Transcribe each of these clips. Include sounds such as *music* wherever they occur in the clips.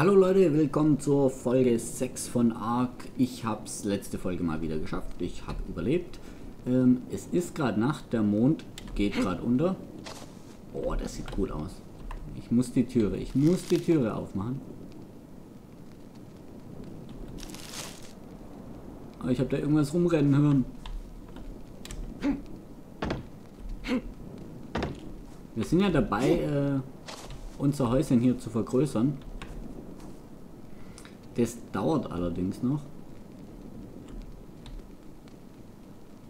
Hallo Leute, willkommen zur Folge 6 von Ark. Ich habe es letzte Folge mal wieder geschafft. Ich habe überlebt. Ähm, es ist gerade Nacht, der Mond geht gerade unter. Oh, das sieht gut aus. Ich muss die Türe, ich muss die Türe aufmachen. Oh, ich habe da irgendwas rumrennen hören. Wir sind ja dabei, äh, unser Häuschen hier zu vergrößern. Das dauert allerdings noch.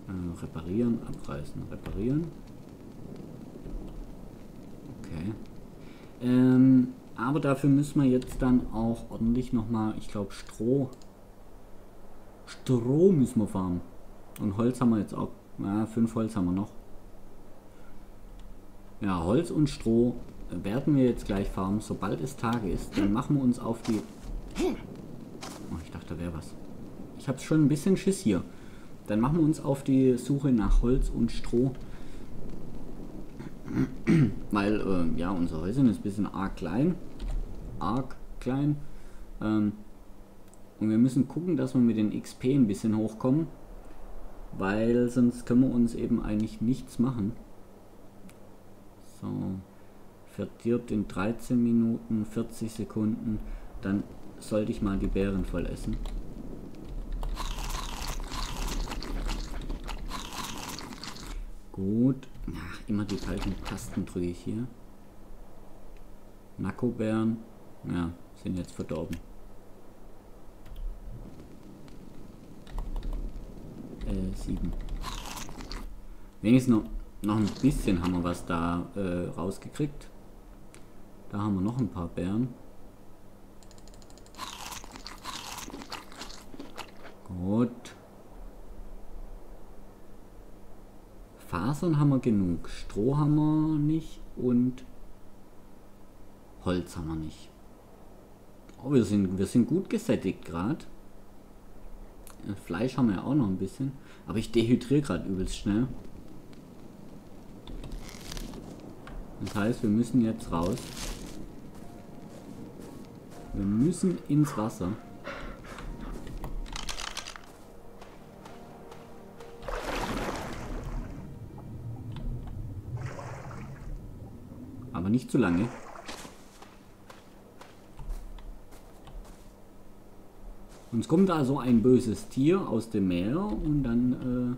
Äh, reparieren, abreißen, reparieren. Okay. Ähm, aber dafür müssen wir jetzt dann auch ordentlich nochmal, ich glaube Stroh. Stroh müssen wir fahren. Und Holz haben wir jetzt auch. Ja, fünf Holz haben wir noch. Ja, Holz und Stroh werden wir jetzt gleich farmen, sobald es Tage ist. Dann machen wir uns auf die Oh, ich dachte, da wäre was. Ich habe schon ein bisschen Schiss hier. Dann machen wir uns auf die Suche nach Holz und Stroh. *clears throat* Weil, äh, ja, unser Häuschen ist ein bisschen arg klein. Arg klein. Ähm, und wir müssen gucken, dass wir mit den XP ein bisschen hochkommen. Weil sonst können wir uns eben eigentlich nichts machen. So. Verdirbt in 13 Minuten, 40 Sekunden. Dann sollte ich mal die Beeren voll essen. Gut. Ach, immer die falschen Tasten drücke ich hier. Nako-Bären. Ja, sind jetzt verdorben. Äh, sieben. Wenigstens noch, noch ein bisschen haben wir was da äh, rausgekriegt. Da haben wir noch ein paar Bären. Gut. Fasern haben wir genug. Stroh haben wir nicht und Holz haben wir nicht. Oh, wir sind, wir sind gut gesättigt gerade. Fleisch haben wir auch noch ein bisschen. Aber ich dehydriere gerade übelst schnell. Das heißt, wir müssen jetzt raus. Wir müssen ins Wasser. Nicht zu lange. Uns kommt also ein böses Tier aus dem Meer und dann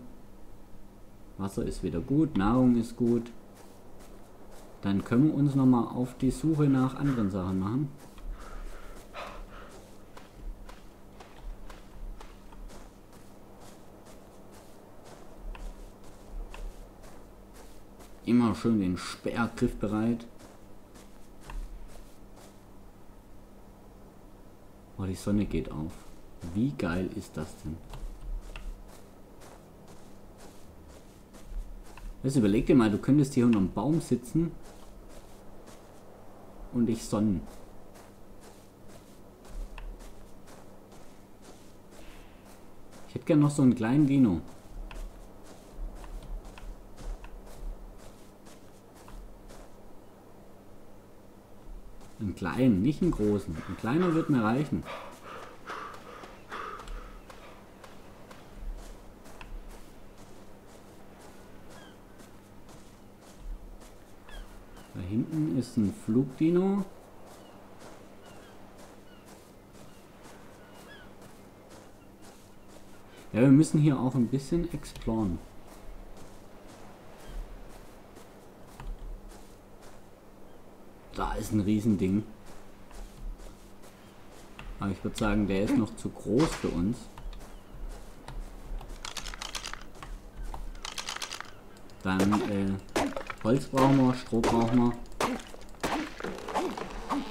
äh, Wasser ist wieder gut, Nahrung ist gut. Dann können wir uns nochmal auf die Suche nach anderen Sachen machen. Immer schön den Speer griffbereit. Oh, die Sonne geht auf. Wie geil ist das denn? Jetzt überleg dir mal, du könntest hier unter einem Baum sitzen und dich sonnen. Ich hätte gerne noch so einen kleinen Dino. Einen kleinen, nicht einen großen. Ein kleiner wird mir reichen. Da hinten ist ein Flugdino. Ja, wir müssen hier auch ein bisschen exploren. Da ist ein Riesending. Aber ich würde sagen, der ist noch zu groß für uns. Dann äh, Holz brauchen wir, Stroh brauchen wir.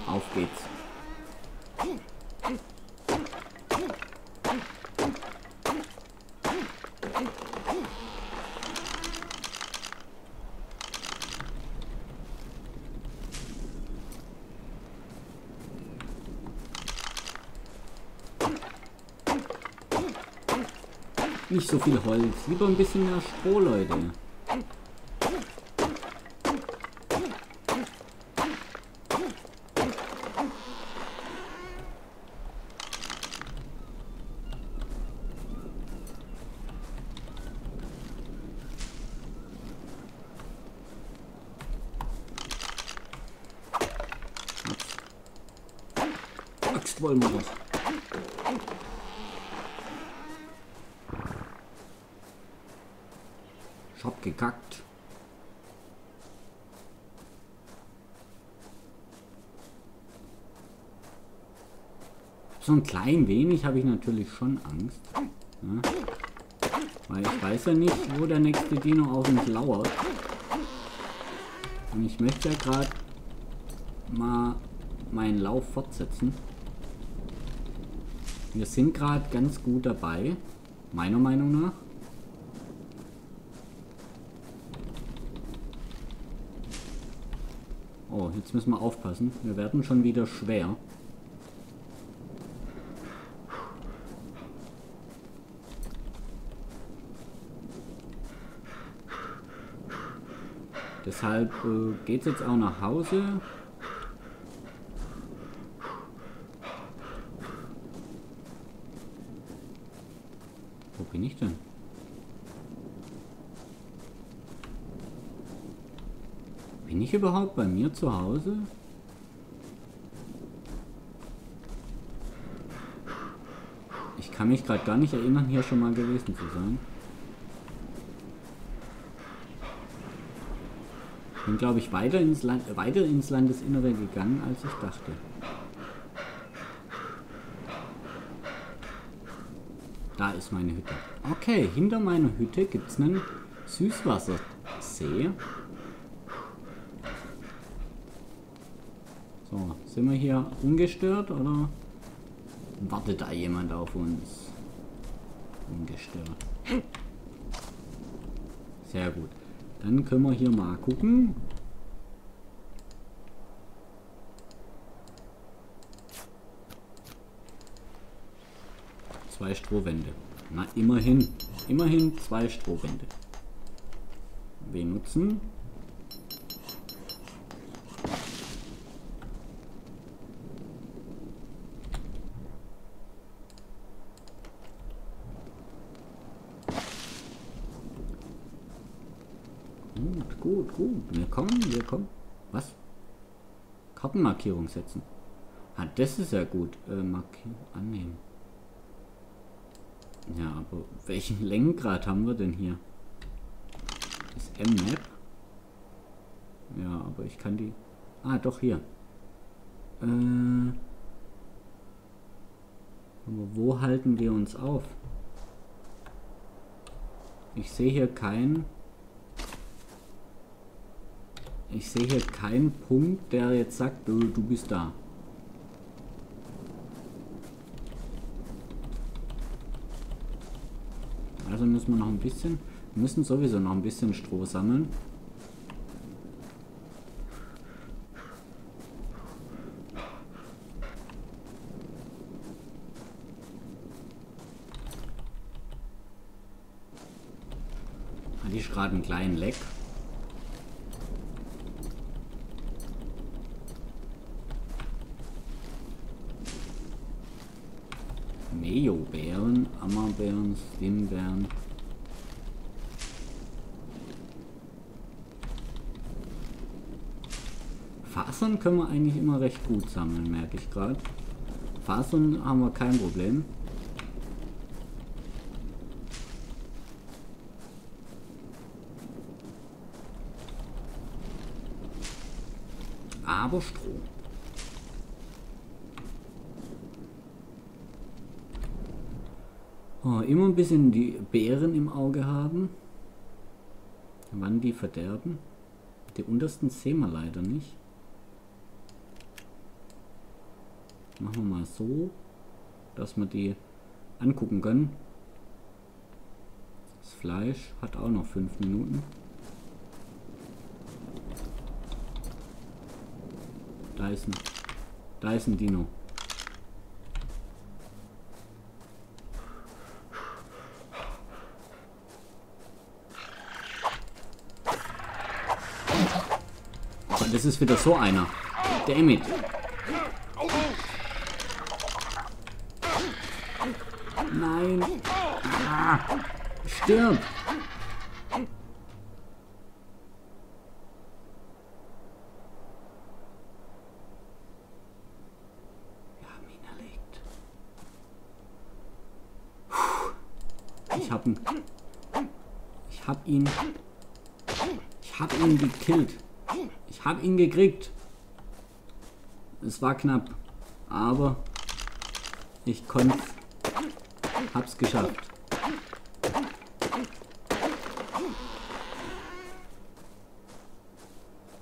Auf geht's. so viel Holz. Lieber ein bisschen mehr Stroh, Leute. Wollen wir doch. Gekackt. So ein klein wenig habe ich natürlich schon Angst. Ja. Weil ich weiß ja nicht, wo der nächste Dino auf uns lauert. Und ich möchte ja gerade mal meinen Lauf fortsetzen. Wir sind gerade ganz gut dabei, meiner Meinung nach. Oh, jetzt müssen wir aufpassen. Wir werden schon wieder schwer. Deshalb äh, geht es jetzt auch nach Hause. Wo bin ich denn? Bin ich überhaupt bei mir zu Hause? Ich kann mich gerade gar nicht erinnern, hier schon mal gewesen zu sein. Bin, glaube ich, weiter ins, Land, weiter ins Landesinnere gegangen, als ich dachte. Da ist meine Hütte. Okay, hinter meiner Hütte gibt es einen Süßwassersee. So, sind wir hier ungestört oder wartet da jemand auf uns? Ungestört. Sehr gut. Dann können wir hier mal gucken. Zwei Strohwände. Na, immerhin. Immerhin zwei Strohwände. Benutzen. Gut, gut. Wir kommen, wir kommen. Was? Kartenmarkierung setzen. Ah, das ist ja gut. Äh, Markierung annehmen. Ja, aber welchen Längengrad haben wir denn hier? Das M-Map? Ja, aber ich kann die... Ah, doch hier. Äh... Aber wo halten wir uns auf? Ich sehe hier keinen... Ich sehe hier keinen Punkt, der jetzt sagt, du, du bist da. Also müssen wir noch ein bisschen, müssen sowieso noch ein bisschen Stroh sammeln. Hatte ich gerade einen kleinen Leck. Ammerbeeren, Slimbeeren. Fasern können wir eigentlich immer recht gut sammeln, merke ich gerade. Fasern haben wir kein Problem. Aber Stroh. Oh, immer ein bisschen die Beeren im Auge haben. Wann die verderben. Die untersten sehen wir leider nicht. Machen wir mal so, dass wir die angucken können. Das Fleisch hat auch noch fünf Minuten. Da ist ein, da ist ein Dino. es ist wieder so einer. Damn it. Nein. Ah, stirb. Ich hab ihn. Ich hab ihn gekillt. Ich hab ihn gekriegt. Es war knapp. Aber ich konnte. Hab's geschafft.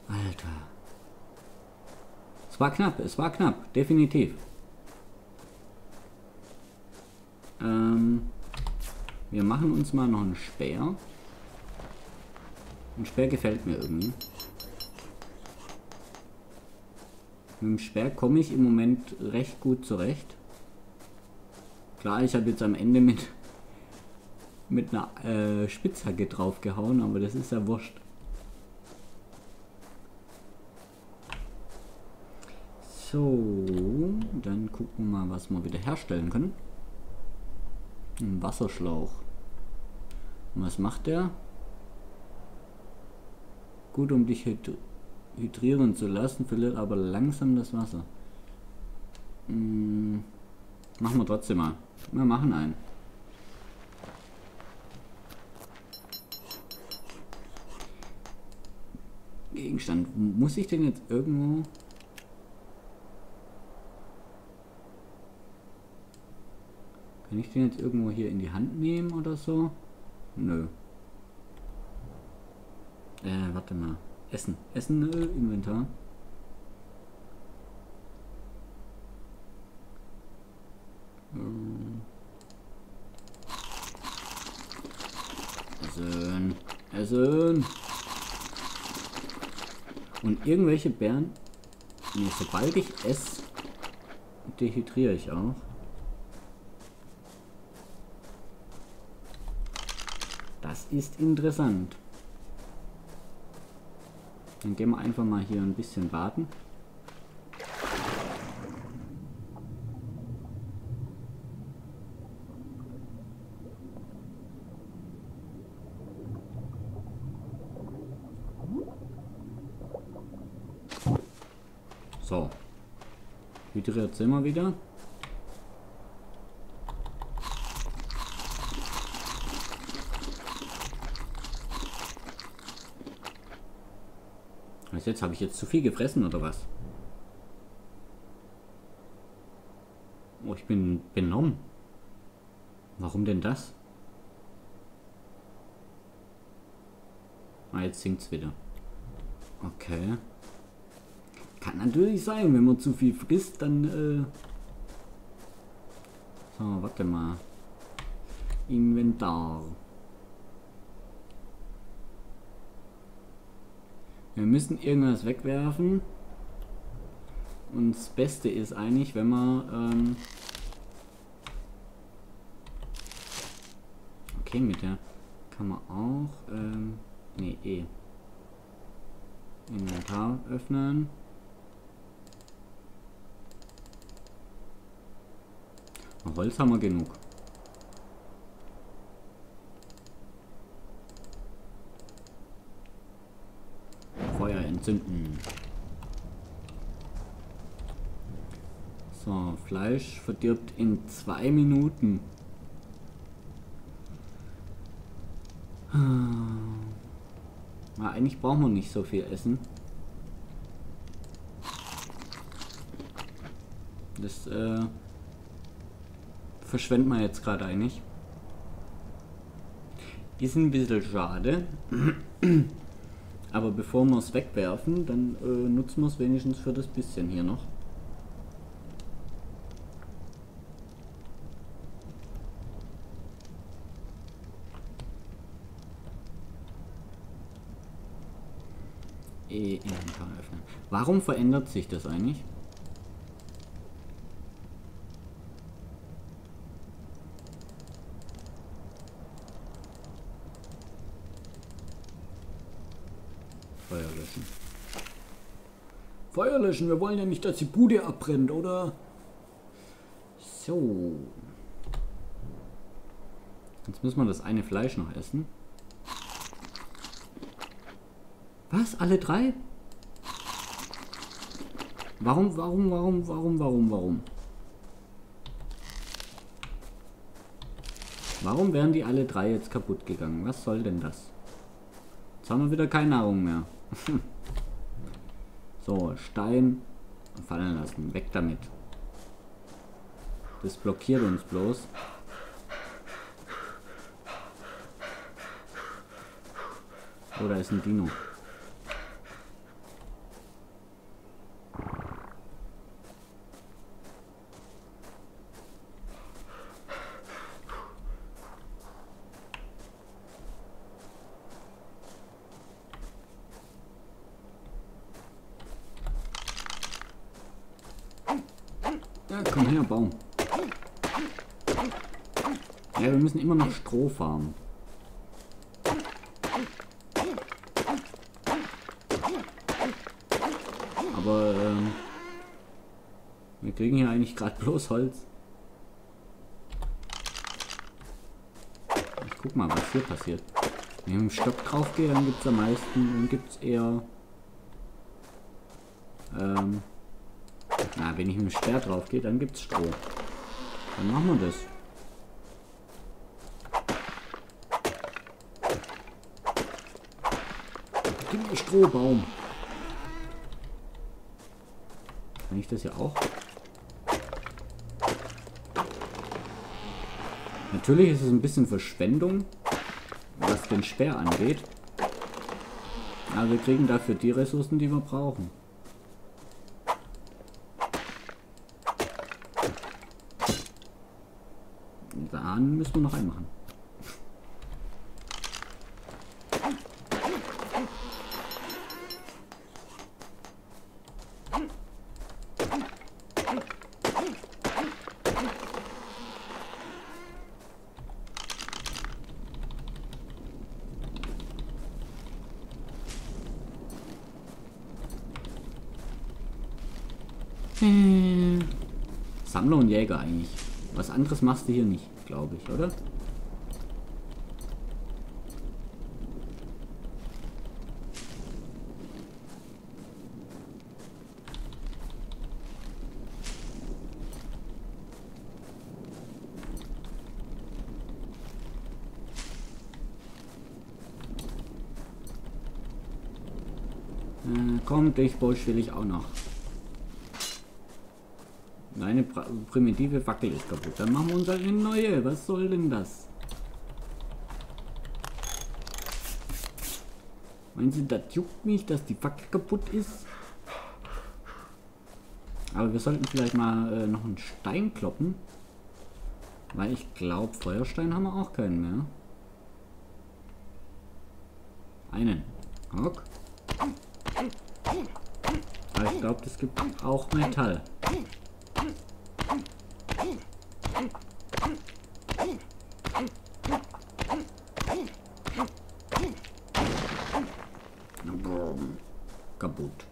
Alter. Es war knapp, es war knapp, definitiv. Ähm, wir machen uns mal noch einen Speer. Ein Speer gefällt mir irgendwie. Mit dem Speer komme ich im Moment recht gut zurecht. Klar, ich habe jetzt am Ende mit, mit einer äh, Spitzhacke draufgehauen, aber das ist ja wurscht. So, dann gucken wir mal, was wir wieder herstellen können. Ein Wasserschlauch. Und was macht der? Gut, um dich hydri hydrieren zu lassen, verliert aber langsam das Wasser. Hm, machen wir trotzdem mal. Wir machen einen. Gegenstand. Muss ich den jetzt irgendwo... Kann ich den jetzt irgendwo hier in die Hand nehmen oder so? Nö. Äh, warte mal. Essen. Essen, äh, Inventar. Ähm. Essen. Essen. Und irgendwelche Bären. Nee, sobald ich esse, dehydriere ich auch. Das ist interessant. Dann gehen wir einfach mal hier ein bisschen baden. So. Hydriert sind wir wieder. Was jetzt? Habe ich jetzt zu viel gefressen oder was? Oh, ich bin benommen. Warum denn das? Ah, jetzt sinkt's wieder. Okay. Kann natürlich sein, wenn man zu viel frisst, dann äh So, warte mal. Inventar. Wir müssen irgendwas wegwerfen. Und das Beste ist eigentlich, wenn man... Ähm okay, mit der kann man auch... Ähm nee, eh. Inventar öffnen. Holz haben wir genug. Entzünden. So, Fleisch verdirbt in zwei Minuten. Na, eigentlich brauchen wir nicht so viel Essen. Das äh, verschwendet man jetzt gerade eigentlich. Ist ein bisschen schade. Aber bevor wir es wegwerfen, dann äh, nutzen wir es wenigstens für das bisschen hier noch. E-Inventar öffnen. Warum verändert sich das eigentlich? Löschen, wir wollen ja nicht, dass die Bude abbrennt, oder? So. Jetzt müssen wir das eine Fleisch noch essen. Was? Alle drei? Warum, warum, warum, warum, warum, warum? Warum wären die alle drei jetzt kaputt gegangen? Was soll denn das? Jetzt haben wir wieder keine Nahrung mehr. *laughs* so, Stein fallen lassen. Weg damit. Das blockiert uns bloß. Oder ist ein Dino? Ja, komm her, Baum. Ja, wir müssen immer noch Stroh farmen. Aber ähm, wir kriegen hier eigentlich gerade bloß Holz. Ich guck mal, was hier passiert. Wenn ich mit dem Stock drauf gehe, dann gibt es am meisten, dann gibt es eher ähm, na, wenn ich mit dem Speer drauf gehe, dann gibt es Stroh. Dann machen wir das. Gib mir Strohbaum. Kann ich das ja auch? Natürlich ist es ein bisschen Verschwendung, was den Speer angeht. Aber wir kriegen dafür die Ressourcen, die wir brauchen. Dann müssen wir noch einen machen. Hm. Sammler und Jäger eigentlich. Was anderes machst du hier nicht, glaube ich, oder? Äh, komm, Durchbusch will ich auch noch. Meine primitive Fackel ist kaputt. Dann machen wir uns eine neue. Was soll denn das? Meinen Sie, das juckt mich, dass die Fackel kaputt ist? Aber wir sollten vielleicht mal äh, noch einen Stein kloppen. Weil ich glaube, Feuerstein haben wir auch keinen mehr. Einen. Hock. Aber ich glaube, es gibt auch Metall. Kaputt.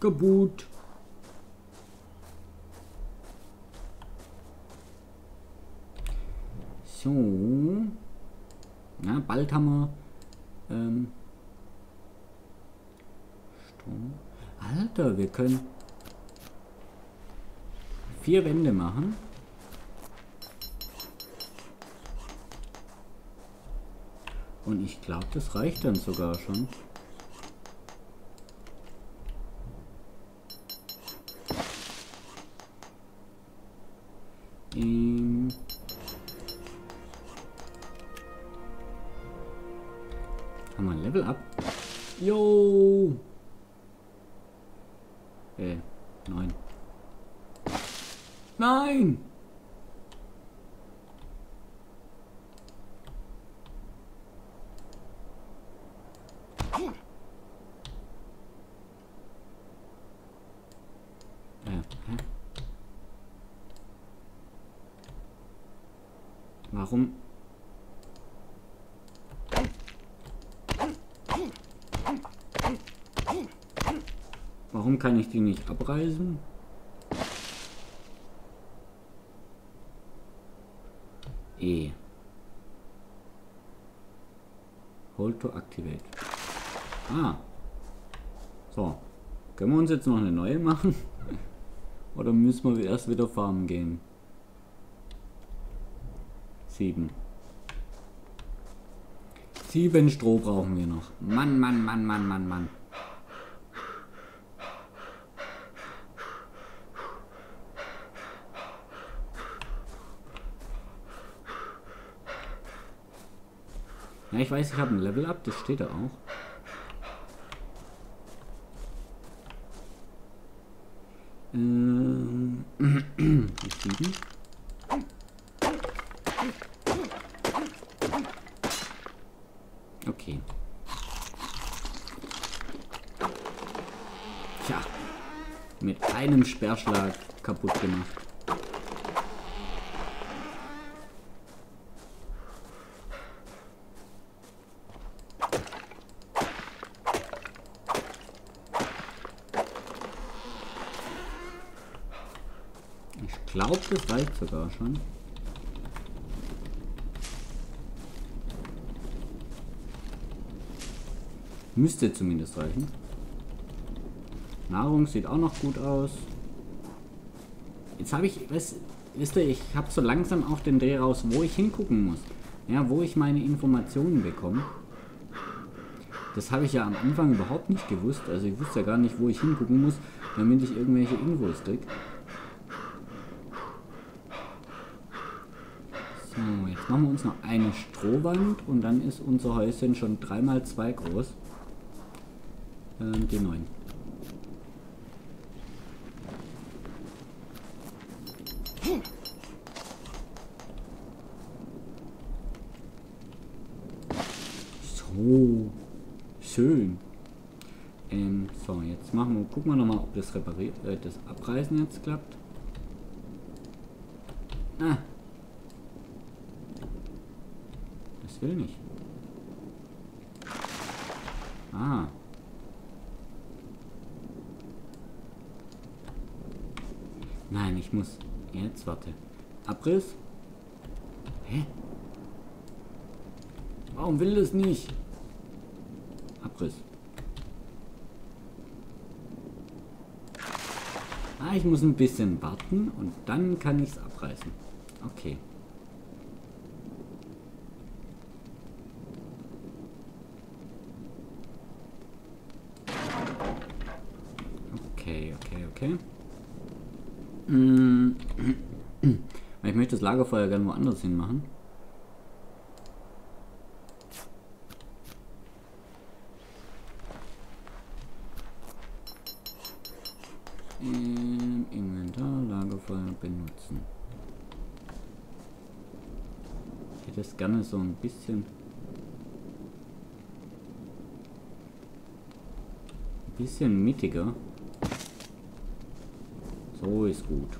Kaputt. So. Na, bald haben wir ähm, Strom. Alter, wir können vier Wände machen. Und ich glaube, das reicht dann sogar schon. Ähm haben wir ein Level up? Jo! Äh, neun. Nein! Äh, hä? Warum? Warum kann ich die nicht abreißen? E. Hold to activate. Ah. So. Können wir uns jetzt noch eine neue machen? *laughs* Oder müssen wir erst wieder farmen gehen? 7. Sieben Stroh brauchen wir noch. Mann, Mann, Mann, Mann, Mann, Mann. Ich weiß, ich habe ein Level Up, das steht da auch. Ähm, sieben. Okay. Tja, mit einem Sperrschlag kaputt gemacht. Ich glaube, das reicht sogar schon. Müsste zumindest reichen. Nahrung sieht auch noch gut aus. Jetzt habe ich, weißt, wisst ihr, ich habe so langsam auch den Dreh raus, wo ich hingucken muss. Ja, wo ich meine Informationen bekomme. Das habe ich ja am Anfang überhaupt nicht gewusst. Also ich wusste ja gar nicht, wo ich hingucken muss, damit ich irgendwelche Infos kriege. So, jetzt machen wir uns noch eine Strohwand und dann ist unser Häuschen schon 3x2 groß. Ähm, die 9. So. Schön. Ähm, so, jetzt machen wir, gucken wir nochmal, ob das repariert, äh, das Abreißen jetzt klappt. Ah. Will nicht. Ah. Nein, ich muss. Jetzt warte. Abriss? Hä? Warum will das nicht? Abriss. Ah, ich muss ein bisschen warten und dann kann ich es abreißen. Okay. Okay. Mm. *clears throat* Ich möchte das Lagerfeuer gerne woanders hin machen. Im Inventar Lagerfeuer benutzen. Ich hätte es gerne so ein bisschen bisschen mittiger. So ist gut.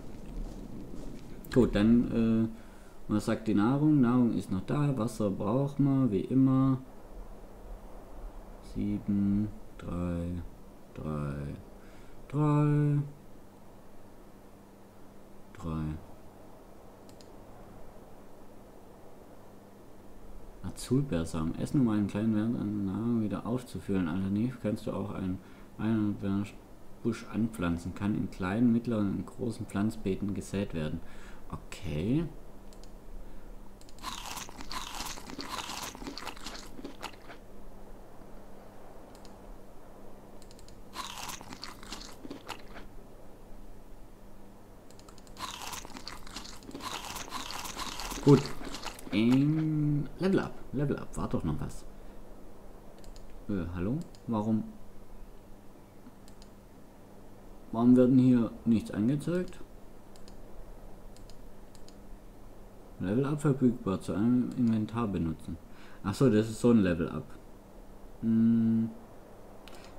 Gut, dann, äh, was sagt die Nahrung? Nahrung ist noch da, Wasser braucht man, wie immer. 7, 3, 3, 3, 3. Azulbeersamen. Essen, um einen kleinen Wert an Nahrung wieder aufzufüllen. Alternativ kannst du auch einen, einen Busch anpflanzen, kann in kleinen, mittleren und großen Pflanzbeeten gesät werden. Okay. Gut. Ähm, Level up. Level up. War doch noch was. Äh, hallo? Warum Warum werden hier nichts angezeigt? Level Up verfügbar zu einem Inventar benutzen. Achso, das ist so ein Level Up. Hm.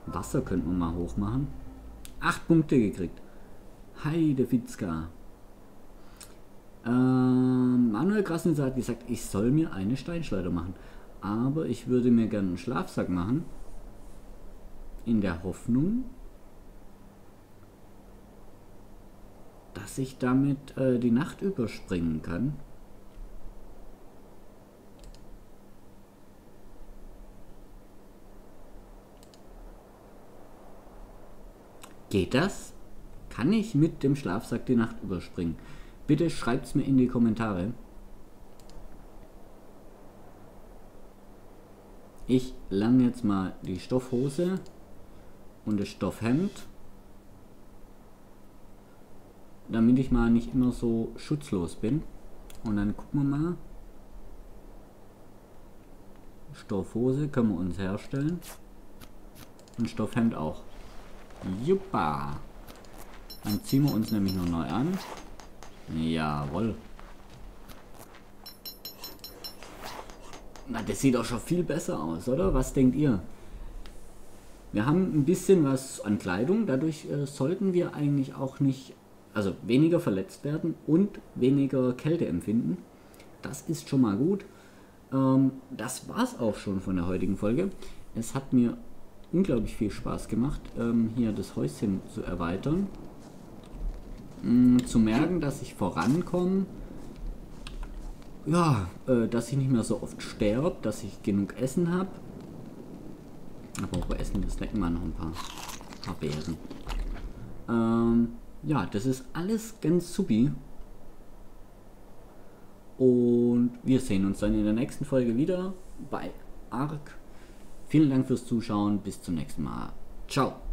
Wasser könnten wir mal hoch machen. Acht Punkte gekriegt. Heide Witzka. Ähm, Manuel Krasnitzer hat gesagt, ich soll mir eine Steinschleuder machen. Aber ich würde mir gerne einen Schlafsack machen. In der Hoffnung, dass ich damit äh, die Nacht überspringen kann. Geht das? Kann ich mit dem Schlafsack die Nacht überspringen? Bitte schreibt es mir in die Kommentare. Ich lerne jetzt mal die Stoffhose und das Stoffhemd, damit ich mal nicht immer so schutzlos bin. Und dann gucken wir mal. Stoffhose können wir uns herstellen. Und Stoffhemd auch. Juppa. Dann ziehen wir uns nämlich noch neu an. Jawohl. Na, das sieht doch schon viel besser aus, oder? Was denkt ihr? Wir haben ein bisschen was an Kleidung, dadurch äh, sollten wir eigentlich auch nicht, also weniger verletzt werden und weniger Kälte empfinden. Das ist schon mal gut. Ähm, das war's auch schon von der heutigen Folge. Es hat mir unglaublich viel Spaß gemacht, ähm, hier das Häuschen zu erweitern. Ähm, zu merken, dass ich vorankomme ja, äh, dass ich nicht mehr so oft sterbe, dass ich genug Essen habe. Aber auch Essen, das lecken wir noch ein paar, paar Beeren. Ähm, ja, das ist alles ganz supi. Und wir sehen uns dann in der nächsten Folge wieder bei ARK. Vielen Dank fürs Zuschauen. Bis zum nächsten Mal. Ciao.